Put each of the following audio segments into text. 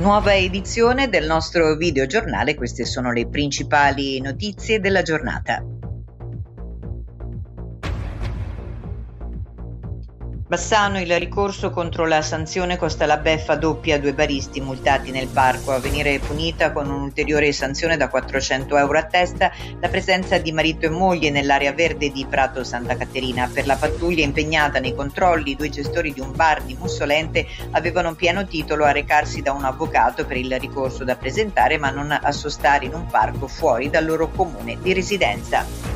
Nuova edizione del nostro videogiornale, queste sono le principali notizie della giornata. Bassano il ricorso contro la sanzione costa la beffa doppia a due baristi multati nel parco. A venire punita con un'ulteriore sanzione da 400 euro a testa la presenza di marito e moglie nell'area verde di Prato Santa Caterina. Per la pattuglia impegnata nei controlli, i due gestori di un bar di Mussolente avevano pieno titolo a recarsi da un avvocato per il ricorso da presentare ma non a sostare in un parco fuori dal loro comune di residenza.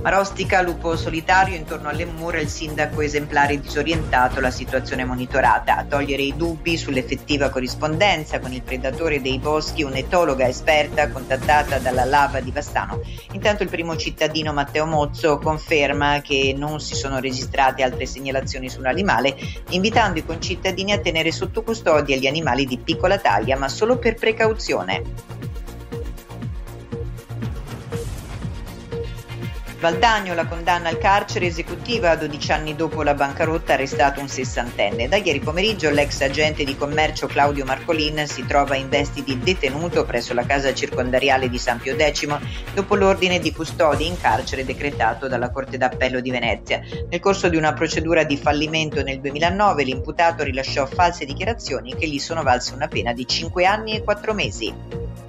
Marostica, lupo solitario, intorno alle mura il sindaco esemplare disorientato, la situazione monitorata. A togliere i dubbi sull'effettiva corrispondenza con il predatore dei boschi, un'etologa esperta contattata dalla lava di Bassano. Intanto il primo cittadino Matteo Mozzo conferma che non si sono registrate altre segnalazioni sull'animale, invitando i concittadini a tenere sotto custodia gli animali di piccola taglia, ma solo per precauzione. Valdagno la condanna al carcere esecutiva 12 anni dopo la bancarotta arrestato un sessantenne. Da ieri pomeriggio l'ex agente di commercio Claudio Marcolin si trova in vesti di detenuto presso la casa circondariale di San Pio X dopo l'ordine di custodia in carcere decretato dalla Corte d'Appello di Venezia. Nel corso di una procedura di fallimento nel 2009 l'imputato rilasciò false dichiarazioni che gli sono valse una pena di 5 anni e 4 mesi.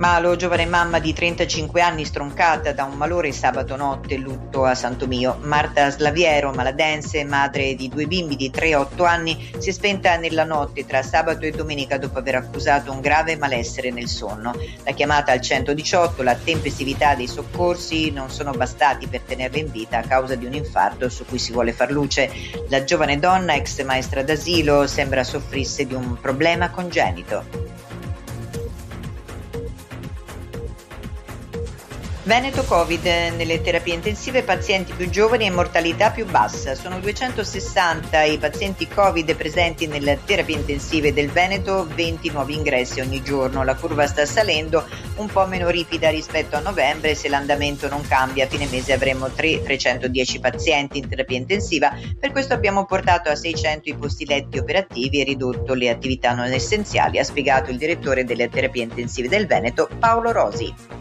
Malo, giovane mamma di 35 anni stroncata da un malore sabato notte, lutto a Santo Mio. Marta Slaviero, maladense, madre di due bimbi di 3 e 8 anni, si è spenta nella notte tra sabato e domenica dopo aver accusato un grave malessere nel sonno. La chiamata al 118, la tempestività dei soccorsi non sono bastati per tenerla in vita a causa di un infarto su cui si vuole far luce. La giovane donna, ex maestra d'asilo, sembra soffrisse di un problema congenito. Veneto Covid, nelle terapie intensive pazienti più giovani e mortalità più bassa. Sono 260 i pazienti Covid presenti nelle terapie intensive del Veneto, 20 nuovi ingressi ogni giorno. La curva sta salendo, un po' meno ripida rispetto a novembre, se l'andamento non cambia a fine mese avremo 3, 310 pazienti in terapia intensiva, per questo abbiamo portato a 600 i posti letti operativi e ridotto le attività non essenziali, ha spiegato il direttore delle terapie intensive del Veneto Paolo Rosi.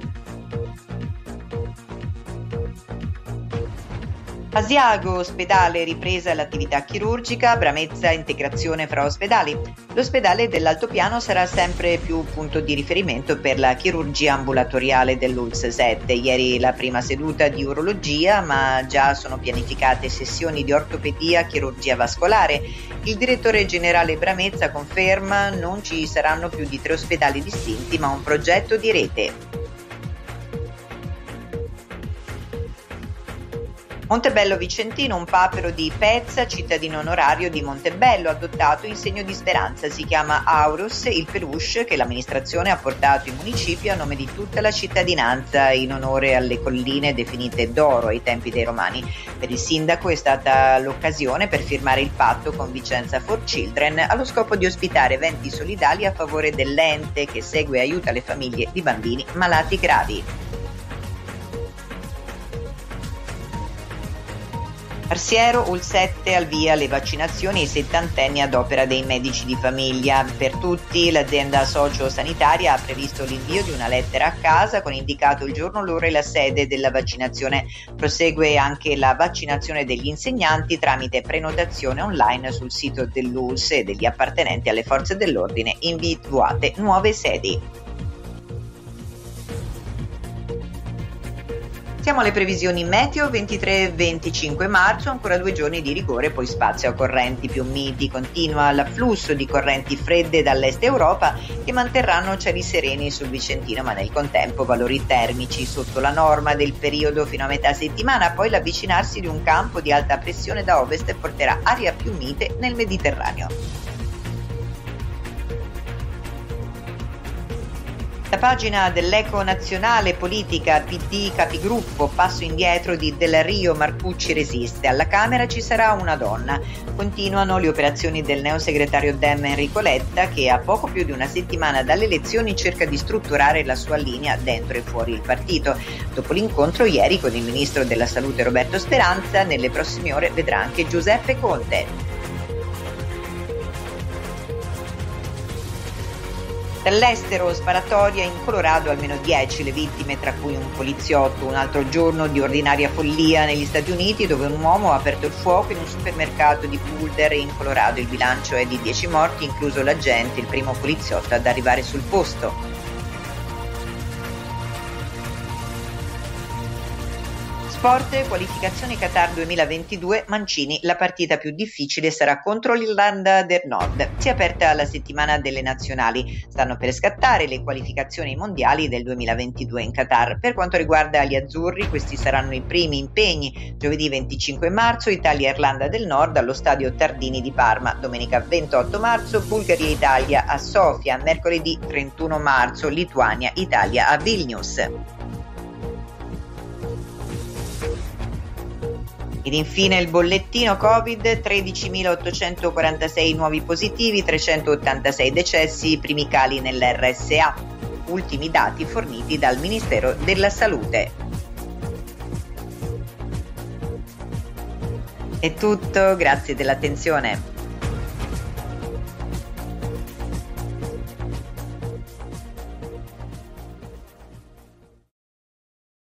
Asiago, ospedale, ripresa l'attività chirurgica, Bramezza, integrazione fra ospedali. L'ospedale dell'altopiano sarà sempre più punto di riferimento per la chirurgia ambulatoriale dell'ULS 7. Ieri la prima seduta di urologia, ma già sono pianificate sessioni di ortopedia, chirurgia vascolare. Il direttore generale Bramezza conferma non ci saranno più di tre ospedali distinti, ma un progetto di rete. Montebello Vicentino, un papero di Pezza, cittadino onorario di Montebello, adottato in segno di speranza. Si chiama Aurus, il peluche che l'amministrazione ha portato in municipio a nome di tutta la cittadinanza in onore alle colline definite d'oro ai tempi dei romani. Per il sindaco è stata l'occasione per firmare il patto con Vicenza for Children allo scopo di ospitare eventi solidali a favore dell'ente che segue e aiuta le famiglie di bambini malati gravi. Arsiero, UL7 al via le vaccinazioni ai settantenni ad opera dei medici di famiglia. Per tutti l'azienda socio-sanitaria ha previsto l'invio di una lettera a casa con indicato il giorno, l'ora e la sede della vaccinazione. Prosegue anche la vaccinazione degli insegnanti tramite prenotazione online sul sito dell'ULS e degli appartenenti alle forze dell'ordine individuate nuove sedi. Siamo alle previsioni meteo 23-25 marzo, ancora due giorni di rigore, poi spazio a correnti più miti. Continua l'afflusso di correnti fredde dall'est Europa che manterranno cieli sereni sul Vicentino, ma nel contempo valori termici sotto la norma del periodo fino a metà settimana. Poi l'avvicinarsi di un campo di alta pressione da ovest porterà aria più mite nel Mediterraneo. La pagina dell'Eco Nazionale Politica PD Capigruppo, passo indietro di Del Rio Marcucci resiste. Alla Camera ci sarà una donna. Continuano le operazioni del neosegretario Dem Enrico Letta che a poco più di una settimana dalle elezioni cerca di strutturare la sua linea dentro e fuori il partito. Dopo l'incontro ieri con il ministro della Salute Roberto Speranza, nelle prossime ore vedrà anche Giuseppe Conte. Dall'estero sparatoria in Colorado almeno 10 le vittime, tra cui un poliziotto. Un altro giorno di ordinaria follia negli Stati Uniti dove un uomo ha aperto il fuoco in un supermercato di Boulder in Colorado. Il bilancio è di 10 morti, incluso l'agente, il primo poliziotto ad arrivare sul posto. Sport, qualificazione Qatar 2022, Mancini, la partita più difficile sarà contro l'Irlanda del Nord. Si è aperta la settimana delle nazionali, stanno per scattare le qualificazioni mondiali del 2022 in Qatar. Per quanto riguarda gli azzurri, questi saranno i primi impegni. Giovedì 25 marzo Italia-Irlanda del Nord allo stadio Tardini di Parma, domenica 28 marzo Bulgaria-Italia a Sofia, mercoledì 31 marzo Lituania-Italia a Vilnius. Ed infine il bollettino Covid, 13.846 nuovi positivi, 386 decessi, primi cali nell'RSA. Ultimi dati forniti dal Ministero della Salute. È tutto, grazie dell'attenzione.